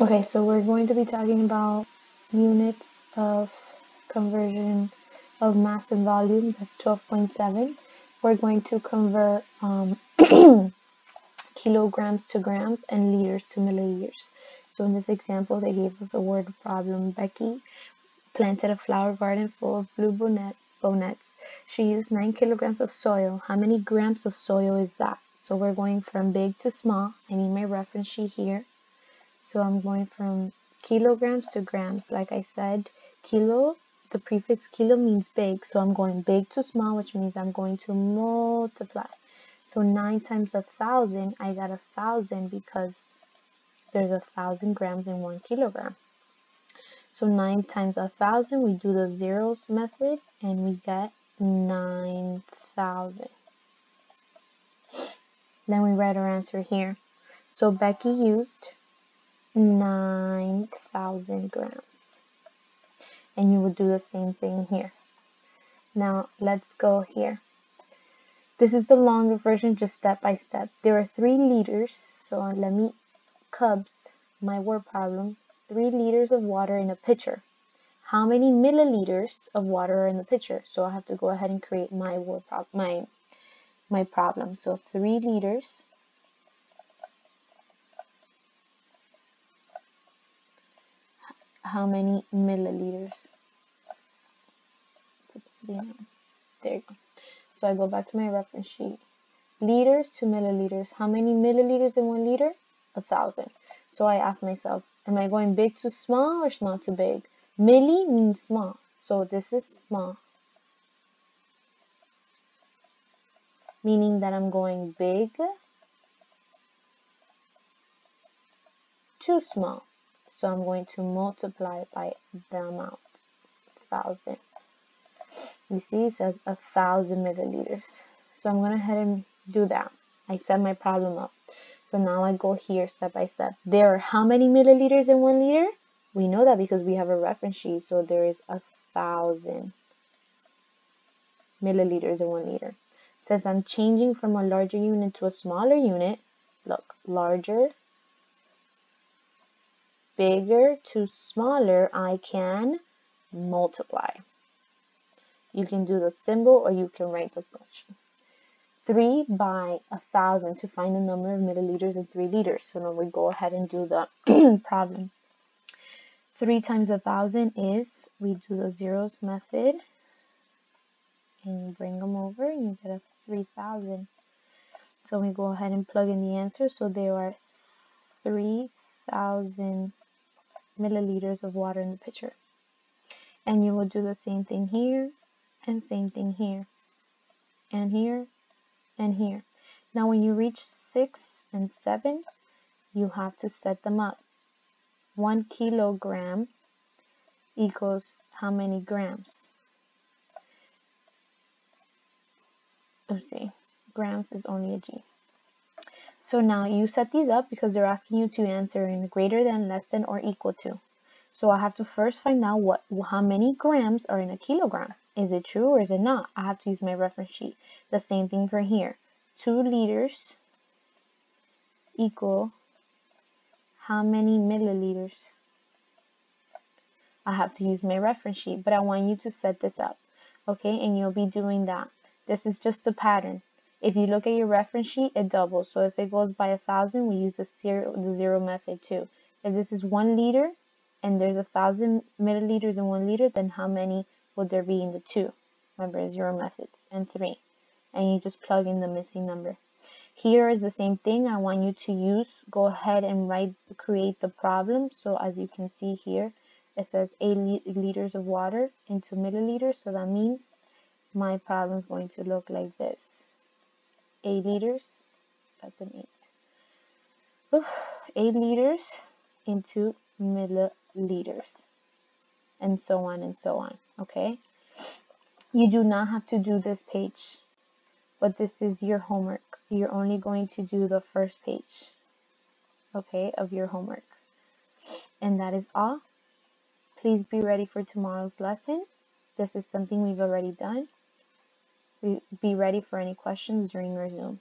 Okay, so we're going to be talking about units of conversion of mass and volume. That's 12.7. We're going to convert um, kilograms to grams and liters to milliliters. So in this example, they gave us a word problem. Becky planted a flower garden full of blue bonnet, bonnets. She used 9 kilograms of soil. How many grams of soil is that? So we're going from big to small. I need my reference sheet here. So I'm going from kilograms to grams. Like I said, kilo, the prefix kilo means big. So I'm going big to small, which means I'm going to multiply. So 9 times a thousand, I got a thousand because there's a thousand grams in one kilogram. So 9 times a thousand, we do the zeros method and we get 9,000. Then we write our answer here. So Becky used 9,000 grams. And you would do the same thing here. Now let's go here. This is the longer version, just step by step. There are three liters, so let me CUBES my word problem. Three liters of water in a pitcher. How many milliliters of water are in the pitcher? So I have to go ahead and create my word problem, my my problem. So three liters how many milliliters? It's supposed to be. There you go. So I go back to my reference sheet. Liters to milliliters. How many milliliters in one liter? A thousand. So I ask myself, am I going big to small or small to big? Milli means small. So this is small. Meaning that I'm going big too small. So I'm going to multiply by the amount, thousand. You see, it says a thousand milliliters. So I'm going to head and do that. I set my problem up. So now I go here step by step. There are how many milliliters in one liter? We know that because we have a reference sheet. So there is a thousand milliliters in one liter. Since I'm changing from a larger unit to a smaller unit, look, larger bigger to smaller, I can multiply. You can do the symbol or you can write the function. 3 by a 1,000 to find the number of milliliters in 3 liters. So now we go ahead and do the problem. 3 times a 1,000 is, we do the zeros method and you bring them over and you get a 3,000. So we go ahead and plug in the answer. So there are 3,000 milliliters of water in the pitcher. And you will do the same thing here and same thing here and here and here. Now when you reach 6 and 7, you have to set them up. 1 kilogram equals how many grams? Let's see. Grams is only a G. So now you set these up because they're asking you to answer in greater than, less than, or equal to. So I have to first find out what how many grams are in a kilogram. Is it true or is it not? I have to use my reference sheet. The same thing for here. 2 liters equal how many milliliters? I have to use my reference sheet, but I want you to set this up. Okay, and you'll be doing that. This is just a pattern. If you look at your reference sheet, it doubles. So if it goes by a thousand, we use the zero, the zero method too. If this is one liter and there's a thousand milliliters in one liter, then how many would there be in the two? Remember, zero methods and three. And you just plug in the missing number. Here is the same thing. I want you to use, go ahead and write, create the problem. So as you can see here, it says 8 liters of water into milliliters. So that means my problem is going to look like this. 8 liters, that's an 8. Oof, 8 liters into milliliters, and so on and so on, okay? You do not have to do this page, but this is your homework. You're only going to do the first page, okay, of your homework. And that is all. Please be ready for tomorrow's lesson. This is something we've already done. Be ready for any questions during your Zoom.